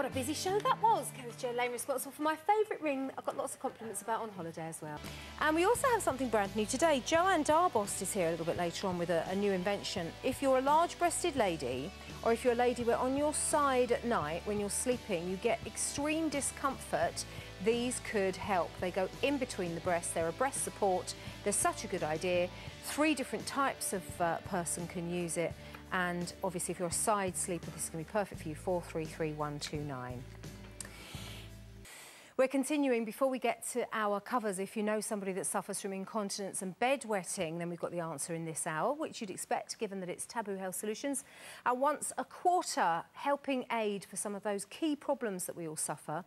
What a busy show that was. Kerry's Jo Lane responsible for my favourite ring I've got lots of compliments about on holiday as well. And we also have something brand new today. Joanne Darbost is here a little bit later on with a, a new invention. If you're a large-breasted lady, or if you're a lady where on your side at night when you're sleeping you get extreme discomfort, these could help. They go in between the breasts, they're a breast support, they're such a good idea. Three different types of uh, person can use it and obviously if you're a side sleeper this is going to be perfect for you, 433129. We're continuing. Before we get to our covers, if you know somebody that suffers from incontinence and bedwetting, then we've got the answer in this hour, which you'd expect given that it's Taboo Health Solutions. And once a quarter helping aid for some of those key problems that we all suffer.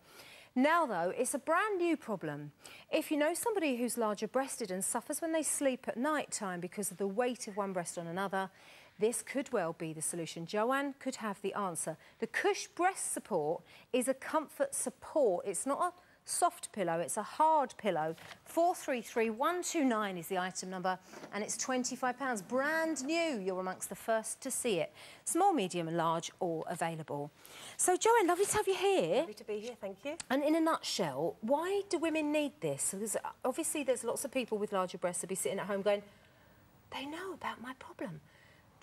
Now, though, it's a brand new problem. If you know somebody who's larger breasted and suffers when they sleep at night time because of the weight of one breast on another, this could well be the solution. Joanne could have the answer. The Kush breast support is a comfort support. It's not a soft pillow, it's a hard pillow. 433129 is the item number and it's £25. Brand new, you're amongst the first to see it. Small, medium and large, all available. So Joanne, lovely to have you here. Lovely to be here, thank you. And in a nutshell, why do women need this? Because uh, obviously there's lots of people with larger breasts that be sitting at home going, they know about my problem.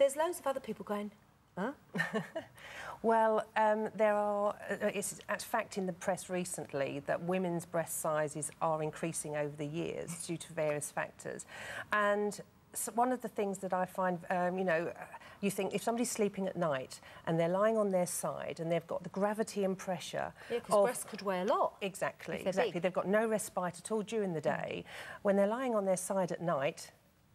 There's loads of other people going, huh? well, um, there are, uh, it's a fact in the press recently that women's breast sizes are increasing over the years due to various factors. And so one of the things that I find, um, you know, you think if somebody's sleeping at night and they're lying on their side and they've got the gravity and pressure. Yeah, because breasts could weigh a lot. Exactly, exactly. Big. They've got no respite at all during the day. Mm. When they're lying on their side at night,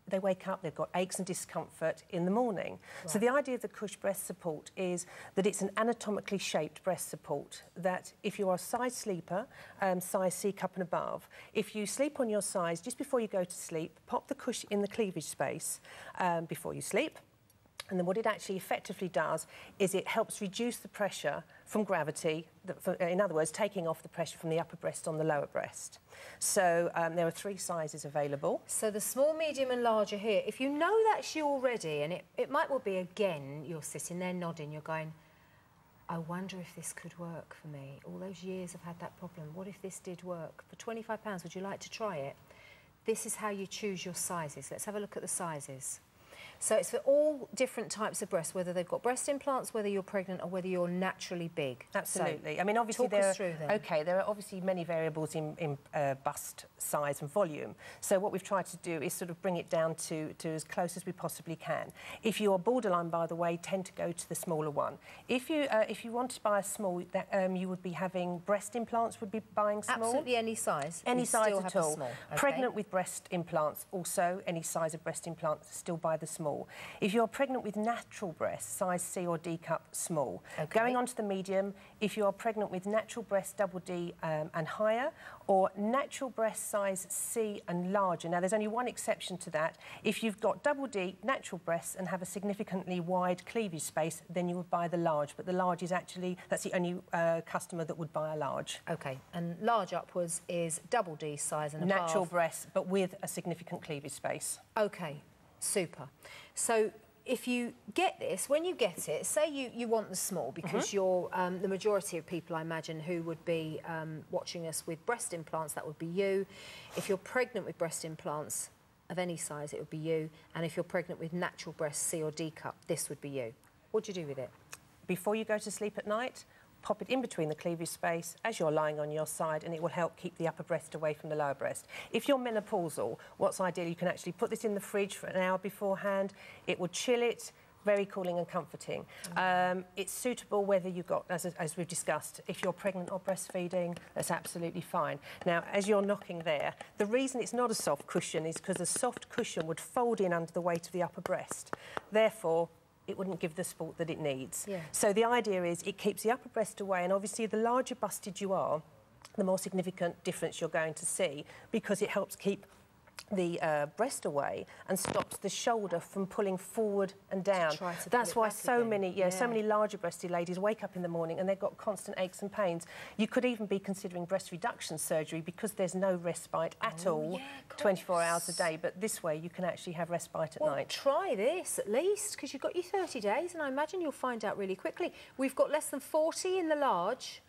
they wake up, they've got aches and discomfort in the morning. Right. So the idea of the Kush breast support is that it's an anatomically shaped breast support, that if you are a size sleeper, um, size C cup and above, if you sleep on your size just before you go to sleep, pop the Kush in the cleavage space um, before you sleep, and then what it actually effectively does is it helps reduce the pressure from gravity, in other words, taking off the pressure from the upper breast on the lower breast. So um, there are three sizes available. So the small, medium and large are here. If you know that's you already, and it, it might well be again, you're sitting there nodding, you're going, I wonder if this could work for me. All those years I've had that problem. What if this did work? For £25, would you like to try it? This is how you choose your sizes. Let's have a look at the sizes. So it's for all different types of breasts, whether they've got breast implants, whether you're pregnant or whether you're naturally big. Absolutely. So I mean, obviously there are, okay, there are obviously many variables in, in uh, bust size and volume. So what we've tried to do is sort of bring it down to, to as close as we possibly can. If you're borderline, by the way, tend to go to the smaller one. If you uh, if you want to buy a small, that, um, you would be having breast implants. Would be buying small. Absolutely any size. Any size at all. Okay. Pregnant with breast implants, also any size of breast implants, still buy the small small. If you're pregnant with natural breasts, size C or D cup, small. Okay. Going on to the medium, if you're pregnant with natural breast double D um, and higher, or natural breast size C and larger. Now, there's only one exception to that. If you've got double D natural breasts and have a significantly wide cleavage space, then you would buy the large. But the large is actually, that's the only uh, customer that would buy a large. OK, and large upwards is double D size and above. Natural breasts, but with a significant cleavage space. OK, Super. So if you get this, when you get it, say you, you want the small, because mm -hmm. you're um, the majority of people, I imagine, who would be um, watching us with breast implants, that would be you. If you're pregnant with breast implants of any size, it would be you. And if you're pregnant with natural breast C or D cup, this would be you. What do you do with it? Before you go to sleep at night, pop it in between the cleavage space as you're lying on your side and it will help keep the upper breast away from the lower breast. If you're menopausal, what's ideal, you can actually put this in the fridge for an hour beforehand. It will chill it, very cooling and comforting. Mm. Um, it's suitable whether you've got, as, as we've discussed, if you're pregnant or breastfeeding, that's absolutely fine. Now, as you're knocking there, the reason it's not a soft cushion is because a soft cushion would fold in under the weight of the upper breast. Therefore, it wouldn't give the support that it needs. Yeah. So the idea is it keeps the upper breast away, and obviously the larger busted you are, the more significant difference you're going to see because it helps keep the uh, breast away and stops the shoulder from pulling forward and down. That's why so again. many, yeah, yeah, so many larger breasted ladies wake up in the morning and they've got constant aches and pains. You could even be considering breast reduction surgery because there's no respite at oh, all, yeah, 24 hours a day. But this way, you can actually have respite at well, night. Try this at least because you've got your 30 days, and I imagine you'll find out really quickly. We've got less than 40 in the large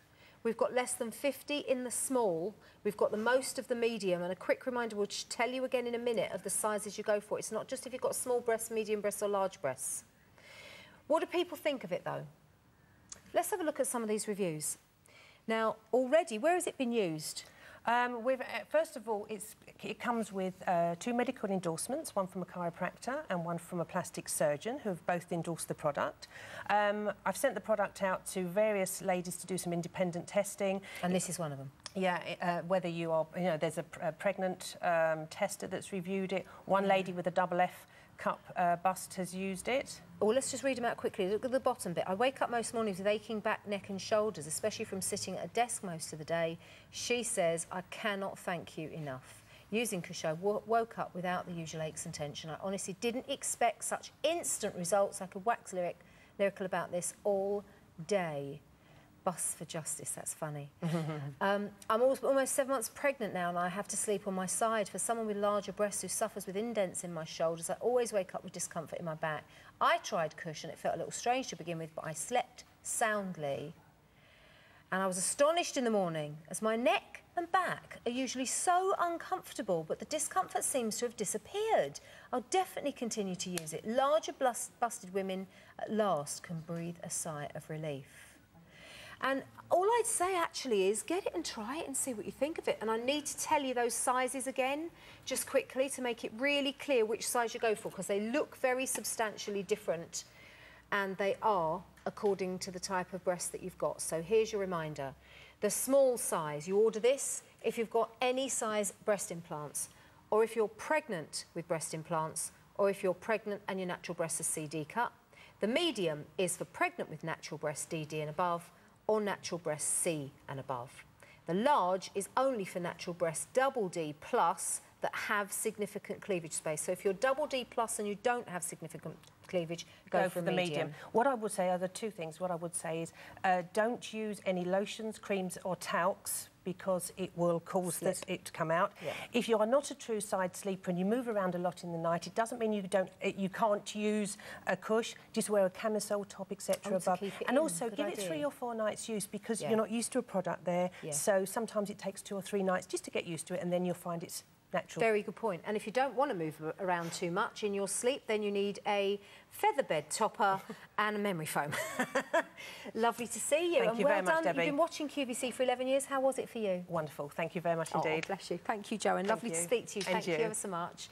We've got less than 50 in the small. We've got the most of the medium. And a quick reminder, we'll tell you again in a minute of the sizes you go for. It's not just if you've got small breasts, medium breasts or large breasts. What do people think of it, though? Let's have a look at some of these reviews. Now, already, where has it been used? Um, with, uh, first of all, it comes with uh, two medical endorsements, one from a chiropractor and one from a plastic surgeon, who have both endorsed the product. Um, I've sent the product out to various ladies to do some independent testing. And this is one of them? Yeah, uh, whether you are, you know, there's a, a pregnant um, tester that's reviewed it, one lady with a double F cup uh, bust has used it. Well, let's just read them out quickly. Look at the bottom bit. I wake up most mornings with aching back, neck and shoulders, especially from sitting at a desk most of the day. She says, I cannot thank you enough. Using Cusho, woke up without the usual aches and tension. I honestly didn't expect such instant results. I could wax lyric, lyrical about this all day bus for justice. That's funny. um, I'm almost seven months pregnant now and I have to sleep on my side. For someone with larger breasts who suffers with indents in my shoulders, I always wake up with discomfort in my back. I tried cushion. It felt a little strange to begin with, but I slept soundly. And I was astonished in the morning as my neck and back are usually so uncomfortable, but the discomfort seems to have disappeared. I'll definitely continue to use it. Larger busted women at last can breathe a sigh of relief. And all I'd say actually is get it and try it and see what you think of it. And I need to tell you those sizes again, just quickly, to make it really clear which size you go for, because they look very substantially different and they are according to the type of breast that you've got. So here's your reminder. The small size, you order this if you've got any size breast implants, or if you're pregnant with breast implants, or if you're pregnant and your natural breast is CD cut. The medium is for pregnant with natural breast DD and above, or natural breast C and above. The large is only for natural breast double D plus that have significant cleavage space. So if you're double D plus and you don't have significant cleavage, go, go for, for the medium. medium. What I would say are the two things. What I would say is uh, don't use any lotions, creams or talcs because it will cause this, it to come out. Yeah. If you are not a true side sleeper and you move around a lot in the night, it doesn't mean you don't you can't use a Kush. Just wear a camisole top, etc. above, and in. also Good give idea. it three or four nights use because yeah. you're not used to a product there. Yeah. So sometimes it takes two or three nights just to get used to it, and then you'll find it's natural. Very good point. And if you don't want to move around too much in your sleep, then you need a feather bed topper and a memory foam. Lovely to see you. Thank and you well very done. much, Debbie. You've been watching QVC for 11 years. How was it for you? Wonderful. Thank you very much oh, indeed. bless you. Thank you, Joe. And lovely you. to speak to you. Thank you. you ever so much.